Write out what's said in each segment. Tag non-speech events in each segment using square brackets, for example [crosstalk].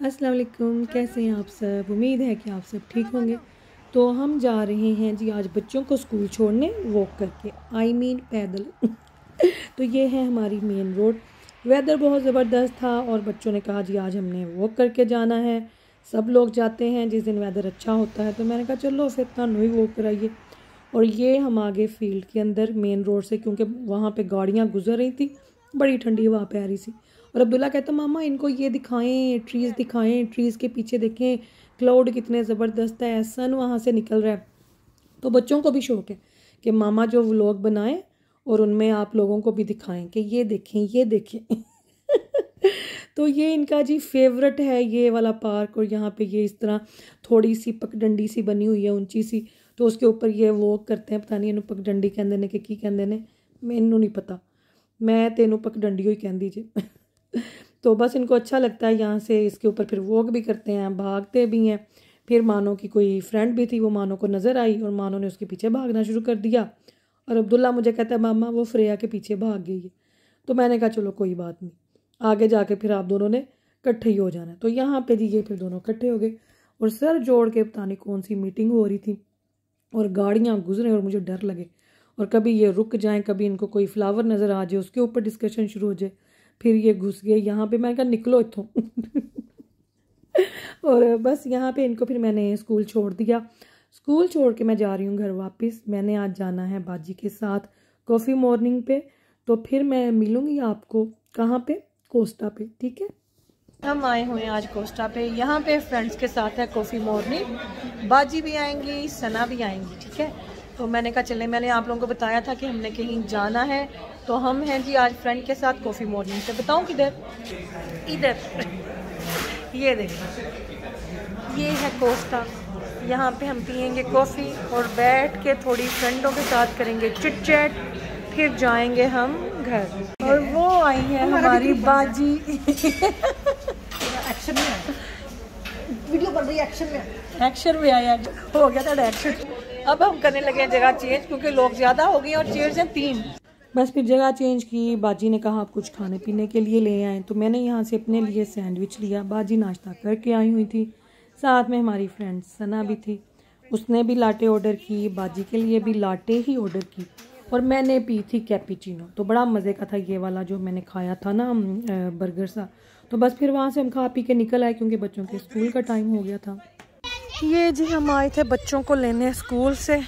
अस्सलाम वालेकुम कैसे हैं आप सब? उम्मीद है कि आप सब ठीक होंगे। तो हम जा रहे हैं जी आज बच्चों को स्कूल छोड़ने वॉक करके। आई मीन पैदल। [laughs] तो ये है हमारी मेन रोड वेदर बहुत ज़बरदस्त था और बच्चों ने कहा जी आज हमने वॉक करके जाना है। सब लोग जाते हैं, जिस दिन वेदर अच्छा होता है तो मैंने कहा चलो फिर थानू ही वॉक कराइए। और ये हम आगे फ़ील्ड के अंदर मेन रोड से, क्योंकि वहाँ पर गाड़ियाँ गुजर रही थी, बड़ी ठंडी हवा पे आ रही थी। और अब्दुल्ला कहता, मामा, इनको ये दिखाएँ ट्रीज़ दिखाएँ ट्रीज़ के पीछे देखें क्लाउड कितने ज़बरदस्त है सन वहाँ से निकल रहा है। तो बच्चों को भी शौक है कि मामा जो व्लॉग बनाएँ और उनमें आप लोगों को भी दिखाएँ कि ये देखें ये देखें। [laughs] तो ये इनका जी फेवरेट है ये वाला पार्क और यहाँ पे ये इस तरह थोड़ी सी पगडंडी सी बनी हुई है, ऊँची सी। तो उसके ऊपर ये वॉक करते हैं, पता नहीं इन पगडंडी कहते ने कि की कहते ने मैनू नहीं पता। मैं तेनू पगडंडी ही कहती जी। [laughs] तो बस इनको अच्छा लगता है यहाँ से, इसके ऊपर फिर वॉक भी करते हैं, भागते भी हैं। फिर मानो की कोई फ्रेंड भी थी, वो मानो को नज़र आई और मानो ने उसके पीछे भागना शुरू कर दिया। और अब्दुल्ला मुझे कहता है, मामा, वो फ्रेया के पीछे भाग गई है। तो मैंने कहा, चलो, कोई बात नहीं। आगे जाके फिर आप दोनों ने इकट्ठे ही हो जाना। तो यहाँ पे जी फिर दोनों इकट्ठे हो गए और सर जोड़ के पता नहीं कौन सी मीटिंग हो रही थी और गाड़ियाँ गुजरें और मुझे डर लगे। और कभी ये रुक जाएँ, कभी इनको कोई फ्लावर नज़र आ जाए, उसके ऊपर डिस्कशन शुरू हो जाए। फिर ये घुस गए, यहाँ पे मैं कहा, निकलो इतों और बस यहाँ पे इनको फिर मैंने स्कूल छोड़ दिया। स्कूल छोड़ के मैं जा रही हूँ घर वापस। मैंने आज जाना है बाजी के साथ कॉफ़ी मॉर्निंग पे। तो फिर मैं मिलूँगी आपको कहाँ पे? कोस्टा पे, ठीक है? हम आए हुए हैं आज कोस्टा पे। यहाँ पे फ्रेंड्स के साथ है कॉफ़ी मॉर्निंग। बाजी भी आएँगी, सना भी आएँगी, ठीक है? तो मैंने कहा चले मैंने आप लोगों को बताया था कि हमने कहीं जाना है तो हम हैं जी आज फ्रेंड के साथ कॉफ़ी मॉर्निंग से बताऊँ किधर? इधर। ये देखें। ये है कोस्टा यहाँ पे हम पियेंगे कॉफ़ी और बैठ के थोड़ी फ्रेंडों के साथ करेंगे चिट चैट फिर जाएँगे हम घर। और वो आई है हमारी बाजी। [laughs] में वीडियो बन रही है एक्शन में। एक्शन में आया हो। गया था एक्शन अब हम करने लगे हैं जगह चेंज क्योंकि लोग ज़्यादा हो गए और चेयर्स हैं तीन। बस फिर जगह चेंज की। बाजी ने कहा, आप कुछ खाने पीने के लिए ले आए। तो मैंने यहाँ से अपने लिए सैंडविच लिया। बाजी नाश्ता करके आई हुई थी। साथ में हमारी फ्रेंड सना भी थी। उसने भी लाटे ऑर्डर की, बाजी के लिए भी लाटे ही ऑर्डर की। और मैंने पी थी कैपिचिनो तो बड़ा मज़े का था ये वाला जो मैंने खाया था ना बर्गर सा। तो बस फिर वहाँ से हम खा पी के निकल आए क्योंकि बच्चों के स्कूल का टाइम हो गया था। ये जी हम आए थे बच्चों को लेने स्कूल से।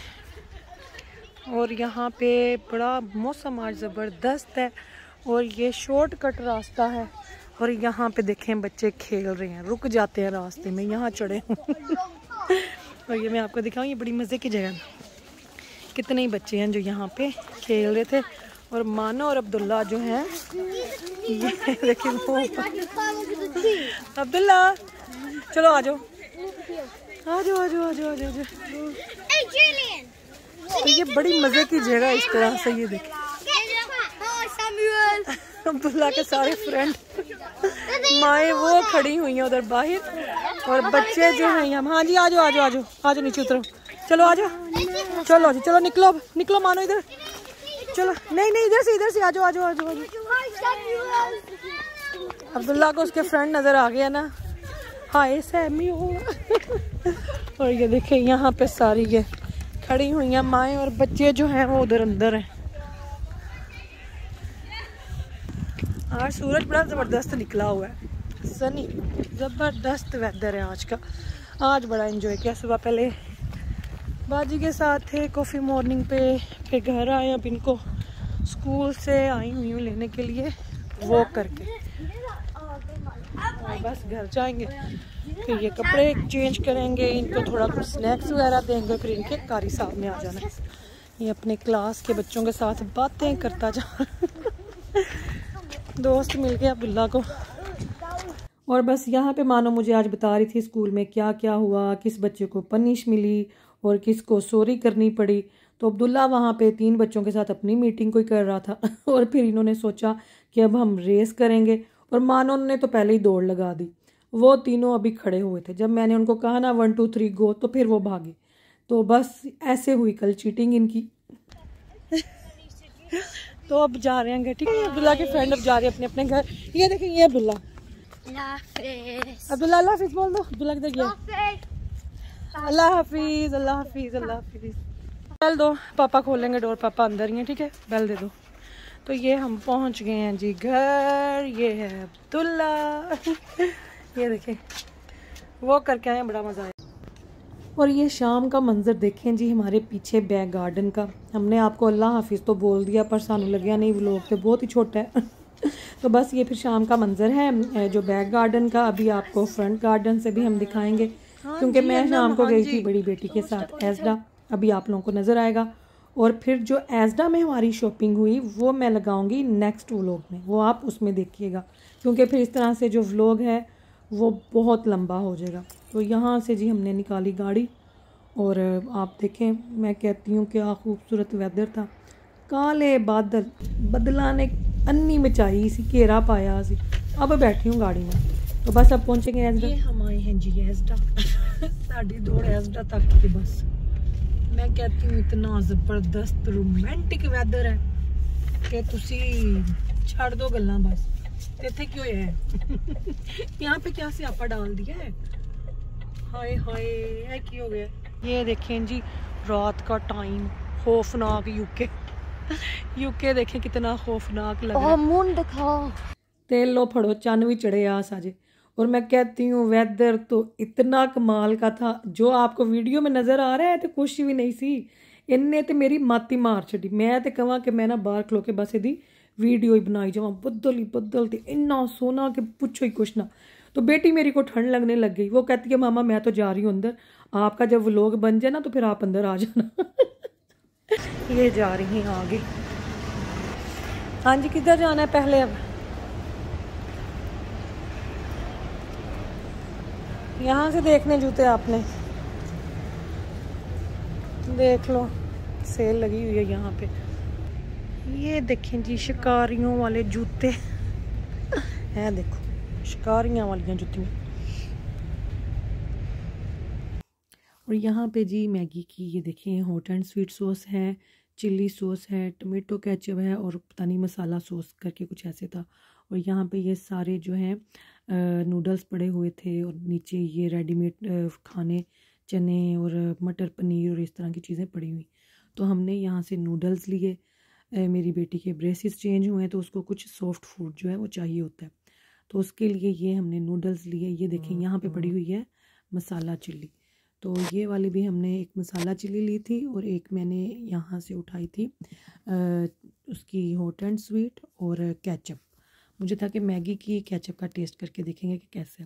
और यहाँ पे बड़ा मौसम आज ज़बरदस्त है और ये शॉर्ट कट रास्ता है। और यहाँ पे देखें बच्चे खेल रहे हैं, रुक जाते हैं रास्ते में, यहाँ चढ़े और ये मैं आपको दिखाऊँ, ये बड़ी मज़े की जगह कितने ही बच्चे हैं जो यहाँ पे खेल रहे थे। और मानो और अब्दुल्ला जो हैं ये देखिए वो अब्दुल्ला चलो आ जाओ। आ जाओ आ जाओ आ जाओ आ जाओ तो ये बड़ी मज़े की जगह इस तरह से ये देखे। अब्दुल्ला के सारे फ्रेंड माए वो खड़ी हुई हैं उधर बाहर और बच्चे जो हैं यहाँ। हाँ जी आ जाओ आ जाओ आ जाओ आ जाओ नीचे उतरो। चलो आ जाओ। चलो जी चलो निकलो निकलो मानो इधर। चलो, नहीं नहीं, इधर से इधर से आ जाओ आ जाओ आ जाओ अब्दुल्ला को उसके फ्रेंड नज़र आ गया ना। हाय सैमी हो। और ये देखे यहाँ पे सारी ये खड़ी हुई हैं, माएँ और बच्चे जो हैं, वो उधर अंदर हैं। आज सूरज बड़ा ज़बरदस्त निकला हुआ है। सनी, ज़बरदस्त वेदर है आज का। आज बड़ा एंजॉय किया, सुबह पहले बाजी के साथ थे कॉफ़ी मॉर्निंग पे फिर घर आए अब इनको स्कूल से आई हुई हूँ लेने के लिए वॉक करके। और बस घर जाएँगे। फिर ये कपड़े चेंज करेंगे, इनको थोड़ा कुछ स्नैक्स वगैरह देंगे, फिर इनके कारी साहब में आ जाना। ये अपने क्लास के बच्चों के साथ बातें करता जा दोस्त मिल गया अब्दुल्ला को। और बस यहाँ पे मानो मुझे आज बता रही थी स्कूल में क्या क्या हुआ, किस बच्चे को पनिश मिली और किसको सोरी करनी पड़ी। तो अब्दुल्ला वहाँ पे तीन बच्चों के साथ अपनी मीटिंग कोई कर रहा था [laughs] और फिर इन्होंने सोचा कि अब हम रेस करेंगे और मानो ने तो पहले ही दौड़ लगा दी। वो तीनों अभी खड़े हुए थे। जब मैंने उनको कहा ना वन टू थ्री गो तो फिर वो भागे। तो बस ऐसे हुई कल चीटिंग इनकी। [laughs] तो अब जा रहे हैं घर ठीक है अब्दुल्ला के फ्रेंड अब जा रहे हैं अपने अपने घर। ये देखें ये अब्दुल्ला। अब्दुल्ला हाफिज बोल दो। अब्दुल्ला किधर गया? अल्लाह हाफिज अल्लाह हाफिज अल्लाह हाफिज। बेल दो, पापा खोलेंगे डोर पापा अंदर ही हैं, ठीक है? बेल दे दो। तो ये हम पहुँच गए हैं जी घर, ये है अब्दुल्ला। [laughs] ये देखें, वो करके आए बड़ा मज़ा आया। और ये शाम का मंज़र देखें जी, हमारे पीछे बैक गार्डन का। हमने आपको अल्लाह हाफिज़ तो बोल दिया, पर सानू लगे नहीं, वो लोग तो बहुत ही छोटा। है [laughs] तो बस ये फिर शाम का मंज़र है जो बैक गार्डन का, अभी आपको फ्रंट गार्डन से भी हम दिखाएँगे। क्योंकि मैं शाम को हाँ गई थी बड़ी बेटी के साथ एजडा अभी आप लोगों को नज़र आएगा। और फिर जो एजडा में हमारी शॉपिंग हुई वो मैं लगाऊँगी नेक्स्ट व्लॉग में। वो आप उसमें देखिएगा। क्योंकि फिर इस तरह से जो व्लॉग है वो बहुत लंबा हो जाएगा। तो यहाँ से जी हमने निकाली गाड़ी। और आप देखें मैं कहती हूँ क्या खूबसूरत वेदर था। काले बादल बदला ने अन्नी मचाई सी घेरा पाया सी अब बैठी हूँ गाड़ी में। तो बस अब पहुँचेंगे एजडा ये हम आए हैं जी एजडा साड़ी दौड़ एजडा तक की बस। मैं कहती हूँ इतना ज़बरदस्त रोमांटिक वेदर है कि तुसी छड़ दो गल्ला बस। इतने क्यों है? यहाँ पे क्या सियापा डाल दिया है? हाय हाय है की हो गया? ये देखें जी रात का टाइम खौफनाक यूके यूके देखें कितना खौफनाक लग रहा है। दिखा। तेल लो फड़ो चन भी चढ़े आ साजे और मैं कहती हूँ वेदर तो इतना कमाल का था, जो आपको वीडियो में नज़र आ रहा है तो कुछ भी नहीं सी। इन्ने तो मेरी माती मार छी मैं तो कह कि मैं ना बाहर खलो के बस यदि वीडियो ही बनाई जावा। बदल ही बदल तो इन्ना सोना कि पुछो ही कुछ ना। तो बेटी मेरी को ठंड लगने लग गई। वो कहती है मामा, मैं तो जा रही हूँ अंदर। आपका जब व्लॉग बन जाए ना तो फिर आप अंदर आ जाना। [laughs] ये जा रही हैं आगे। हाँ जी, किधर जाना है पहले अब? यहाँ से देखने जूते आपने। देख लो सेल लगी हुई है यहाँ पे। ये देखें जी, शिकारियों वाले जूते। हैं देखो, शिकारियाँ वाली जूतियाँ। और यहाँ पे जी मैगी की, ये देखें हॉट एंड स्वीट सॉस है चिल्ली सॉस है टमेटो केचप है, और पता नहीं मसाला सॉस करके कुछ ऐसे था। और यहाँ पे ये सारे जो हैं नूडल्स पड़े हुए थे और नीचे ये रेडीमेड खाने चने और मटर पनीर और इस तरह की चीज़ें पड़ी हुई। तो हमने यहाँ से नूडल्स लिए। मेरी बेटी के ब्रेसिस चेंज हुए हैं तो उसको कुछ सॉफ्ट फ़ूड जो है वो चाहिए होता है। तो उसके लिए ये हमने नूडल्स लिए। ये देखें यहाँ पे पड़ी हुई है मसाला चिल्ली। तो ये वाली भी हमने एक मसाला चिल्ली ली थी और एक मैंने यहाँ से उठाई थी आ, उसकी हॉट एंड स्वीट और कैचअप मुझे था कि मैगी की कैचअप का टेस्ट करके देखेंगे कि कैसे।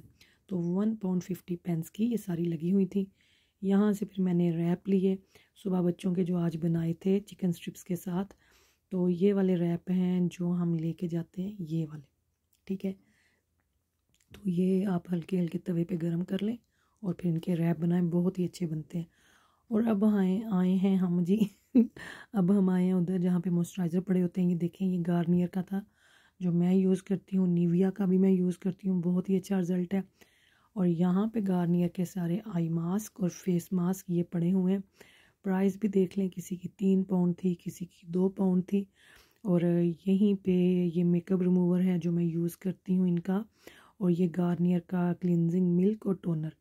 तो वन पाउंड फिफ्टी पेंस की ये सारी लगी हुई थी। यहाँ से फिर मैंने रैप लिए। सुबह बच्चों के जो आज बनाए थे चिकन स्ट्रिप्स के साथ तो ये वाले रैप हैं जो हम लेके जाते हैं, ये वाले। ठीक है? तो ये आप हल्के हल्के तवे पे गरम कर लें और फिर इनके रैप बनाएँ, बहुत ही अच्छे बनते हैं। और अब आए आए हैं हम जी। [laughs] अब हम आए हैं उधर जहाँ पे मॉइस्चराइज़र पड़े होते हैं, ये देखें, ये गार्नियर का था। जो मैं यूज़ करती हूँ निविया का भी मैं यूज़ करती हूँ, बहुत ही अच्छा रिज़ल्ट है। और यहाँ पे गार्नियर के सारे आई मास्क और फेस मास्क ये पड़े हुए हैं। प्राइस भी देख लें, किसी की तीन पाउंड थी, किसी की दो पाउंड थी। और यहीं पे ये मेकअप रिमूवर है जो मैं यूज़ करती हूँ इनका। और ये गार्नियर का क्लिनजिंग मिल्क और टोनर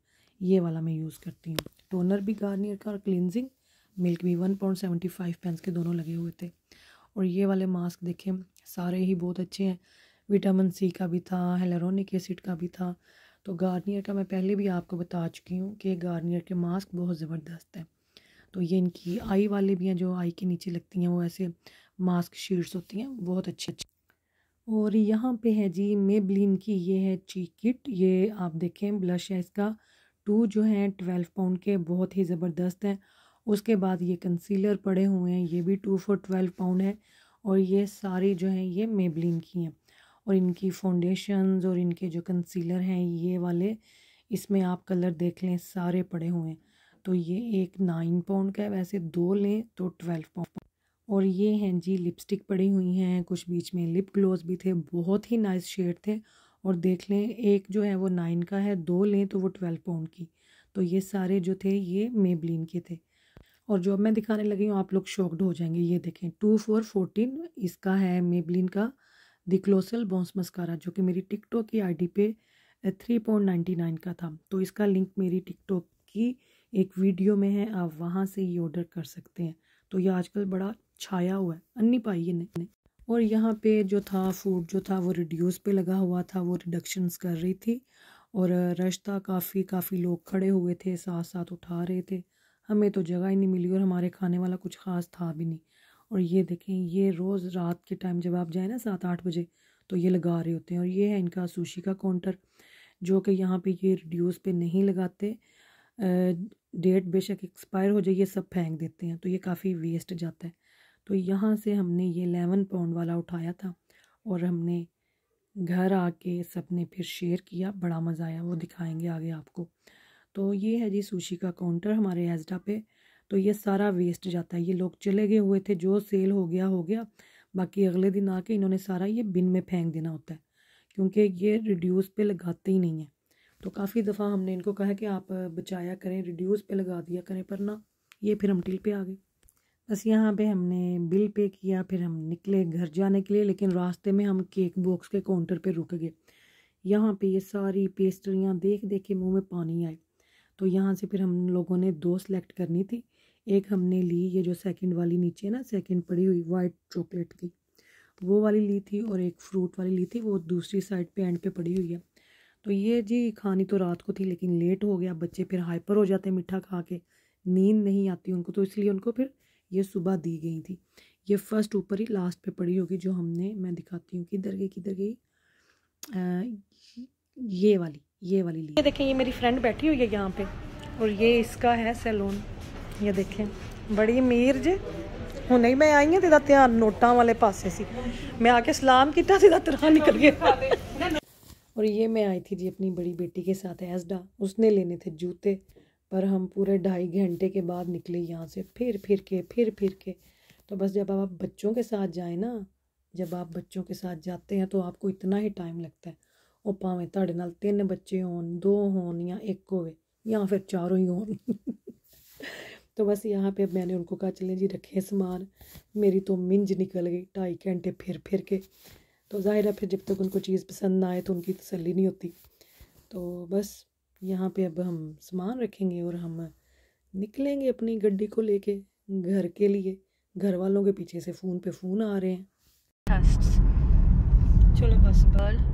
ये वाला मैं यूज़ करती हूँ। टोनर भी गार्नियर का और क्लिनजिंग मिल्क भी one point seventy five pence के दोनों लगे हुए थे। और ये वाले मास्क देखें, सारे ही बहुत अच्छे हैं। विटामिन सी का भी था हेलोरोनिक एसिड का भी था। तो गार्नियर का मैं पहले भी आपको बता चुकी हूँ कि गार्नियर के मास्क बहुत ज़बरदस्त हैं। तो ये इनकी आई वाले भी हैं जो आई के नीचे लगती हैं, वो ऐसे मास्क शीट्स होती हैं, बहुत अच्छे अच्छे। और यहाँ पे है जी मेबलिन की ये है चीक किट ये आप देखें ब्लश है इसका टू जो हैं ट्वेल्व पाउंड के, बहुत ही ज़बरदस्त हैं। उसके बाद ये कंसीलर पड़े हुए हैं, ये भी टू फॉर ट्वेल्व पाउंड है और ये सारी जो हैं, ये मेबलिन की हैं और इनकी फाउंडेशंस और इनके जो कंसीलर हैं, ये वाले इसमें आप कलर देख लें, सारे पड़े हुए हैं। तो ये एक नाइन पाउंड का है, वैसे दो लें तो ट्वेल्व पाउंड और ये हैं जी लिपस्टिक पड़ी हुई हैं, कुछ बीच में लिप ग्लोज भी थे, बहुत ही नाइस शेड थे और देख लें, एक जो है वो नाइन का है, दो लें तो वो ट्वेल्व पाउंड की। तो ये सारे जो थे, ये मेबलिन के थे। और जो मैं दिखाने लगी हूँ, आप लोग शॉक्ड हो जाएँगे, ये देखें। टू फोर फोर्टीन इसका है मेबलिन का दिक्लोसल बॉन्स मस्कारा जो कि मेरी टिकटॉक की आईडी पे थ्री पॉइंट नाइन्टी नाइन का था। तो इसका लिंक मेरी टिकटॉक की एक वीडियो में है, आप वहाँ से ही ऑर्डर कर सकते हैं। तो ये आजकल बड़ा छाया हुआ है, अन्नी पाई ये और यहाँ पे जो था फ़ूड जो था, वो रिड्यूस पे लगा हुआ था, वो रिडक्शंस कर रही थी। और रश था काफ़ी काफ़ी लोग खड़े हुए थे साथ साथ उठा रहे थे। हमें तो जगह ही नहीं मिली और हमारे खाने वाला कुछ ख़ास था भी नहीं। और ये देखें, ये रोज़ रात के टाइम जब आप जाए ना सात आठ बजे तो ये लगा रहे होते हैं। और ये है इनका सुशी का काउंटर जो कि यहाँ पे ये रिड्यूस पे नहीं लगाते। डेट बेशक एक्सपायर हो जाए, ये सब फेंक देते हैं तो ये काफ़ी वेस्ट जाता है। तो यहाँ से हमने ये एलेवन पाउंड वाला उठाया था और हमने घर आके सबने फिर शेयर किया, बड़ा मज़ा आया, वो दिखाएँगे आगे आपको। तो ये है जी सुशी का काउंटर हमारे एजडा पे। तो ये सारा वेस्ट जाता है। ये लोग चले गए हुए थे, जो सेल हो गया हो गया। बाकी अगले दिन आके इन्होंने सारा ये बिन में फेंक देना होता है। क्योंकि ये रिड्यूस पे लगाते ही नहीं है। तो काफ़ी दफ़ा हमने इनको कहा कि आप बचाया करें रिड्यूस पे लगा दिया करें, पर ना, ये फिर हम टिल पे आ गए। बस यहाँ पे हमने बिल पे किया, फिर हम निकले घर जाने के लिए, लेकिन रास्ते में हम केक बॉक्स के काउंटर पे रुक गए। यहाँ पे ये सारी पेस्ट्रियाँ देख देख के मुँह में पानी आए। तो यहाँ से फिर हम लोगों ने दो सेलेक्ट करनी थी। एक हमने ली ये जो सेकंड वाली नीचे ना सेकंड पड़ी हुई वाइट चॉकलेट की। वो वाली ली थी और एक फ्रूट वाली ली थी, वो दूसरी साइड पे एंड पे पड़ी हुई है। तो ये जी खानी तो रात को थी, लेकिन लेट हो गया। बच्चे फिर हाइपर हो जाते मीठा खा के। नींद नहीं आती उनको तो इसलिए उनको फिर ये सुबह दी गई थी। ये फ़र्स्ट ऊपर ही लास्ट पे पड़ी होगी जो हमने, मैं दिखाती हूँ किधर गई किधर गई ये वाली। ये वाली ली। ये देखें, ये मेरी फ्रेंड बैठी हुई है यहाँ पे। और ये इसका है सैलून ये देखें, बड़ी अमीर जे। हूँ नहीं, मैं आई हूँ तेरा ध्यान नोटा वाले पासे सी। मैं आके सलाम तेरा तरह निकल गया। और ये मैं आई थी जी अपनी बड़ी बेटी के साथ एसडा उसने लेने थे जूते, पर हम पूरे ढाई घंटे के बाद निकले यहाँ से। फिर फिर के, फिर फिर के। तो बस जब आप बच्चों के साथ जाएँ ना, जब आप बच्चों के साथ जाते हैं तो आपको इतना ही टाइम लगता है। ਉਹ ਭਾਵੇਂ ਤੁਹਾਡੇ ਨਾਲ ਤਿੰਨ ਬੱਚੇ ਹੋਣ ਦੋ ਹੋਣ ਜਾਂ ਇੱਕ ਹੋਵੇ ਜਾਂ ਫਿਰ ਚਾਰੋਂ ਹੀ ਹੋਣ तो बस यहाँ पे मैंने उनको कहा चलें जी रखें सामान मेरी तो मिंज निकल गई ढाई घंटे फिर फिर के तो ज़ाहिर है फिर जब तक उनको चीज़ पसंद ना आए तो उनकी तसली नहीं होती तो बस यहाँ पे अब हम सामान रखेंगे और हम निकलेंगे अपनी गड्डी को लेके घर के लिए घर वालों के पीछे से फ़ोन पे फ़ोन आ रहे हैं चलो बस बल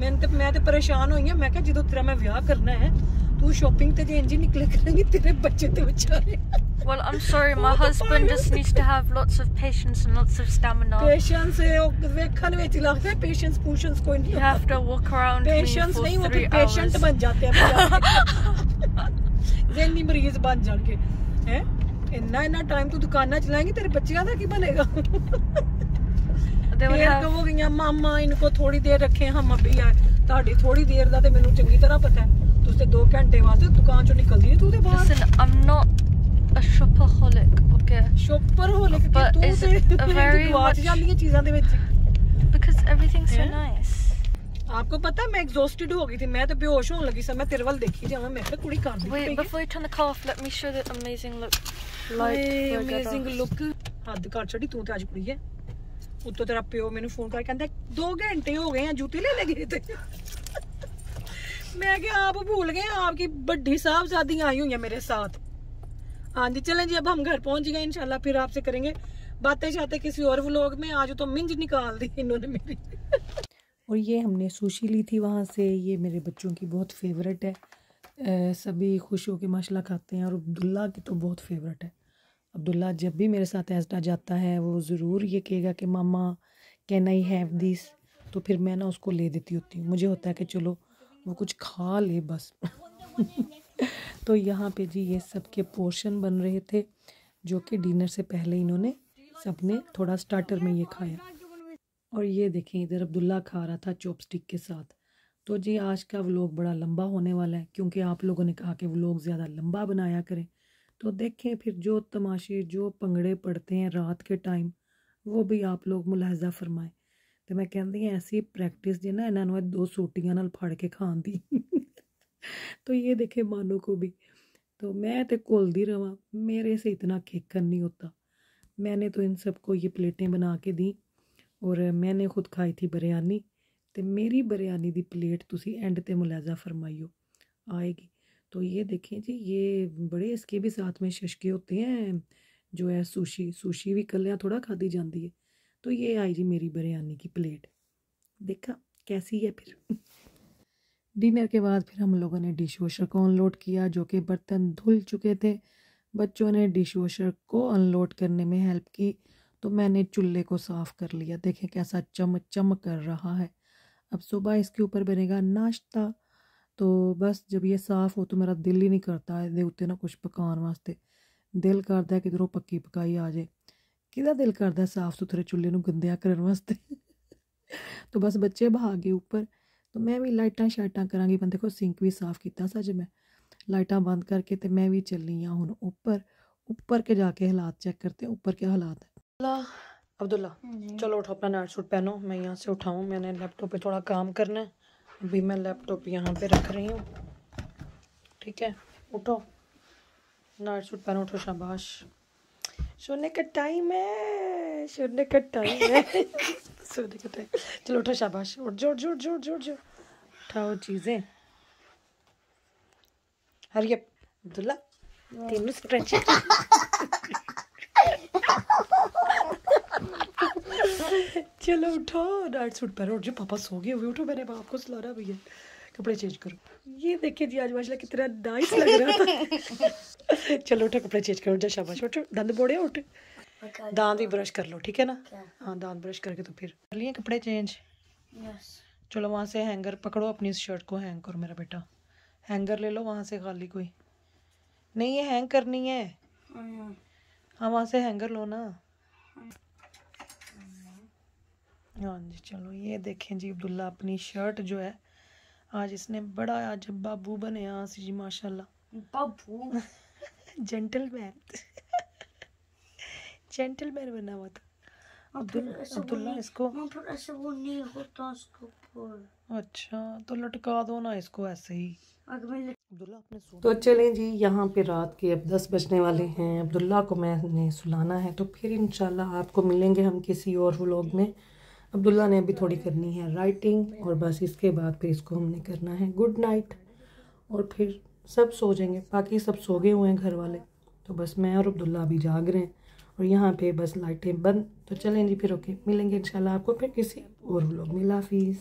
मैं तो मैं तो परेशान हुई मैं क्या जो तेरा मैं ब्याह करना है तू शॉपिंग ते इंज निकले करेंगी तेरे बच्चे ते बेचारे Well, I'm sorry, my husband just needs to have lots of patience and lots of stamina. Patience ਵੇਖਣ ਵਿੱਚ ਲੱਗਦਾ ਹੈ patience patience ਕੋਈ ਨਹੀਂ You have to walk around patience me नहीं for वो three फिर patient hours. बन जाते हैं ਜ਼ਹਿਨੀ ਮਰੀਜ਼ ਬਣ ਜਾਣਗੇ ਹੈ ਇੰਨਾ ਇੰਨਾ ਟਾਈਮ ਤੂੰ ਦੁਕਾਨਾਂ ਚਲਾਏਂਗੀ ਤੇਰੇ ਬੱਚਿਆਂ ਦਾ ਕੀ ਬਣੇਗਾ ਤੇ ਉਹ ਕਹੋਗੀਆਂ ਮਾਮਾ ਇਨਕੋ ਥੋੜੀ ਦੇਰ ਰੱਖੇ ਹਮ ਅਭੀ ਆ ਤੁਹਾਡੀ ਥੋੜੀ ਦੇਰ ਦਾ ਤੇ ਮੈਨੂੰ ਚੰਗੀ ਤਰ੍ਹਾਂ ਪਤਾ ਹੈ ਤੁਸੀਂ ਤੇ 2 ਘੰਟੇ ਵਾਸਤੇ ਦੁਕਾਨ ਚੋਂ ਨਿਕਲਦੀ ਨਹੀਂ ਤੂੰ ਤੇ ਬਾਹਰ listen I'm not a shopaholic okay shopaholic but ਤੂੰ is it a very much ਜਾਂਦੀਆਂ ਚੀਜ਼ਾਂ ਦੇ ਵਿੱਚ because everything's so nice आपको पता है मैं एग्जॉस्टेड हो गई थी मैं तो बेहोश होने लगी मैं तेरे वाल देखी जावा मैं तो कुड़ी कर दी wait before you turn the cough let me show the amazing look like amazing look हद कर छड़ी तू ते आज कुड़ी है ਉੱਤੋਂ तेरा प्यो मेन फ़ोन कर कहते दो घंटे हो गए ਆ, ਜੁੱਤੀ ਲੈ ਲੈ ਗਏ मैं क्या आप भूल गए आपकी बड़ी साहबजादी आई हुई है मेरे साथ हाँ जी चलें जी अब हम घर पहुँच गए इनशाला फिर आपसे करेंगे बातें शातें किसी और व्लॉग में आज तो मिंज निकाल दी इन्होंने मेरी और ये हमने सुशी ली थी वहाँ से ये मेरे बच्चों की बहुत फेवरेट है सभी खुश के माशाल्लाह खाते हैं और अब्दुल्ला की तो बहुत फेवरेट है अब्दुल्ला जब भी मेरे साथ ऐसा जाता है, वो ज़रूर ये कहेगा कि, mama can I have this तो फिर मैं ना उसको ले देती होती हूँ। मुझे होता है कि चलो, वो कुछ खा ले बस। [laughs] तो यहाँ पे जी ये सब के पोर्शन बन रहे थे, जो कि डिनर से पहले इन्होंने सबने थोड़ा स्टार्टर में ये खाया। और ये देखें, इधर अब्दुल्ला खा रहा था चॉपस्टिक के साथ। तो जी आज का व्लॉग बड़ा लंबा होने वाला है, क्योंकि आप लोगों ने कहा कि व्लॉग ज़्यादा लंबा बनाया करें। तो देखें फिर जो तमाशे, जो पंगड़े पड़ते हैं रात के टाइम, वो भी आप लोग मुलाहजा फरमाएँ। तो मैं कहती ਹਾਂ ऐसी प्रैक्टिस जी ना इन्होंने दो सूटियाँ फड़ के खान दी। [laughs] तो ये देखे मानो को भी। तो मैं तो घुलती रहा मेरे से इतना खेकन नहीं होता। मैंने तो इन सबको ये प्लेटें बना के दी, और मैंने खुद खाई थी बिरयानी। तो मेरी बिरयानी दी प्लेट तुसी एंड ते मुलाजा फरमाइयो, आएगी। तो ये देखें जी, ये बड़े इसके भी साथ में शशके होते हैं, जो है सुशी सुशी भी कलियाँ थोड़ा खादी जाती है। तो ये आई जी मेरी बिरयानी की प्लेट। देखा कैसी है फिर? डिनर के बाद फिर हम लोगों ने डिश वॉशर को अनलोड किया, जो कि बर्तन धुल चुके थे। बच्चों ने डिश वॉशर को अनलोड करने में हेल्प की तो मैंने चूल्हे को साफ़ कर लिया। देखें कैसा चम चम कर रहा है। अब सुबह इसके ऊपर बनेगा नाश्ता। तो बस जब ये साफ़ हो तो मेरा दिल ही नहीं करता है दे उत्ते ना कुछ पकाने वास्ते दिल करता है किधरों पक्की पकाई आ जाए कि दिल करता है साफ़ सुथरे चूल्हे गंदिया करने वास्ते तो बस बच्चे भाग गए ऊपर तो मैं भी लाइटा शाइटा करा मैं देखो सिंक भी साफ़ किया सज मैं लाइटा बंद करके तो मैं भी चली हाँ हूँ उपर उपर के जाके हालात चेक करते हैं ऊपर क्या हालात है अब्दुल्ला चलो उठो अपना नाइट सूट पहनो मैं यहाँ से उठाऊँ मैंने लैपटॉप पे थोड़ा काम करना है अभी मैं लैपटॉप यहाँ पे रख रही हूँ। ठीक है? उठो। नाइट सूट पहनो, उठो शाबाश। सोने का टाइम है, सोने का टाइम है। [laughs] सोने का टाइम चलो उठो शाबाश। उठ, ज़ोर ज़ोर ज़ोर ज़ोर ज़ोर। उठाओ चीज़ें। हरी अब्दुल्ला तीनों स्ट्रेच [laughs] चलो उठो नाइट सूट पहनो। उठ जो पापा सो गए हुए उठो। मैंने बाप को सुलाना भैया। कपड़े चेंज करो। ये देखिए जी आज माशा कितना नाइस लग रहा था। [laughs] चलो उठो कपड़े चेंज करो। जा शाबाश उठो। दंद बोड़े उठ। दांत भी ब्रश कर लो ठीक है ना? हाँ दांत ब्रश करके तो फिर। कर लिए कपड़े चेंज चलो वहाँ से हैंगर पकड़ो अपनी इस शर्ट को हैंग करो मेरा बेटा। हैंगर ले लो वहाँ से खाली कोई। नहीं ये हैंग करनी है। हाँ वहाँ से हैंगर लो ना। हाँ जी चलो ये देखें जी अब्दुल्ला अपनी शर्ट जो है आज इसने बड़ा आज बाबू बने आज जी माशाल्लाह। बाबू? [laughs] जेंटलमैन जेंटलमैन [laughs] बना हुआ था। अब्दुल्ला इसको ऐसे वो नहीं होता उसके अच्छा तो लटका दो ना इसको ऐसे ही। अब्दुल्ला अपने तो चलें जी यहाँ पे रात के अब दस बजने वाले हैं। अब्दुल्ला को मैंने सुलाना है तो फिर इंशाल्लाह आपको मिलेंगे हम किसी और व्लॉग में। अब्दुल्ला ने अभी थोड़ी करनी है राइटिंग और बस इसके बाद फिर इसको हमने करना है गुड नाइट और फिर सब सो जाएँगे। बाकी सब सो गए हुए हैं घर वाले तो बस मैं और अब्दुल्ला अभी जाग रहे हैं और यहाँ पे बस लाइटें बंद। तो चलें जी फिर ओके मिलेंगे इंशाल्लाह आपको फिर किसी और लोग में। हाफिज़।